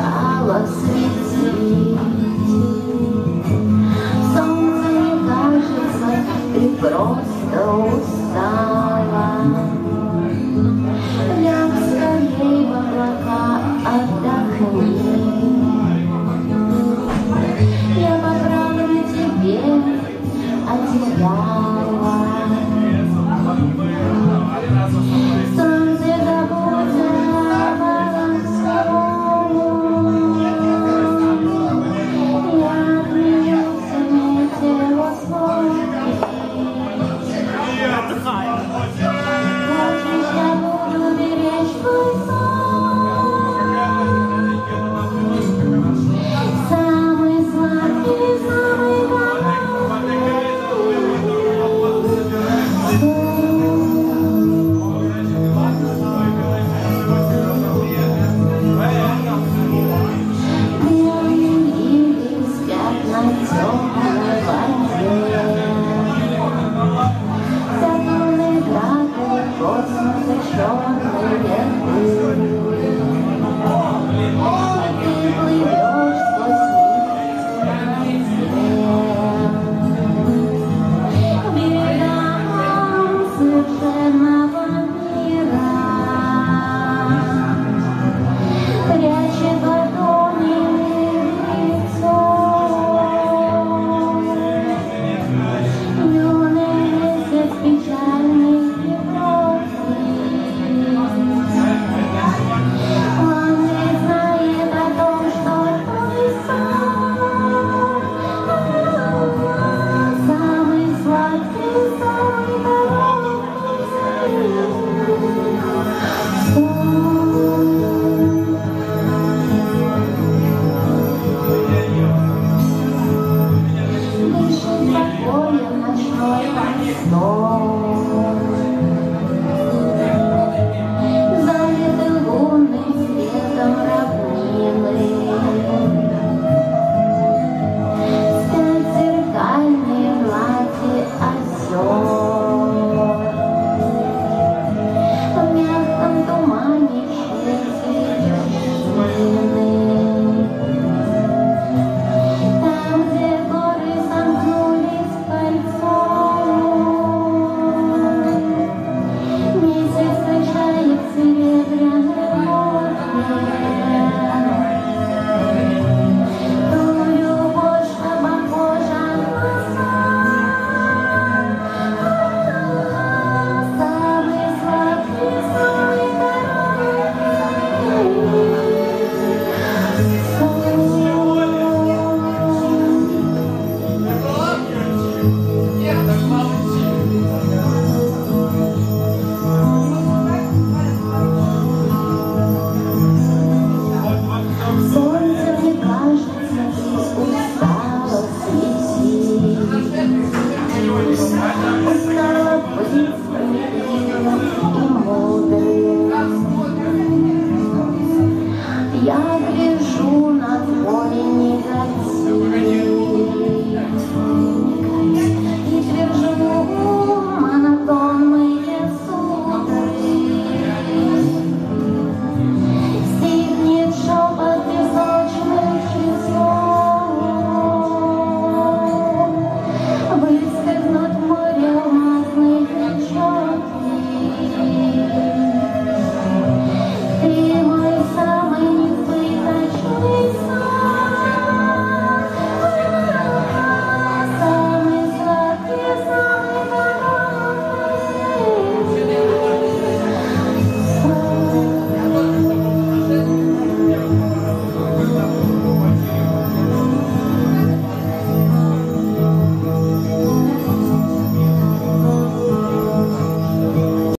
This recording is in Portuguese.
sala sem Amen.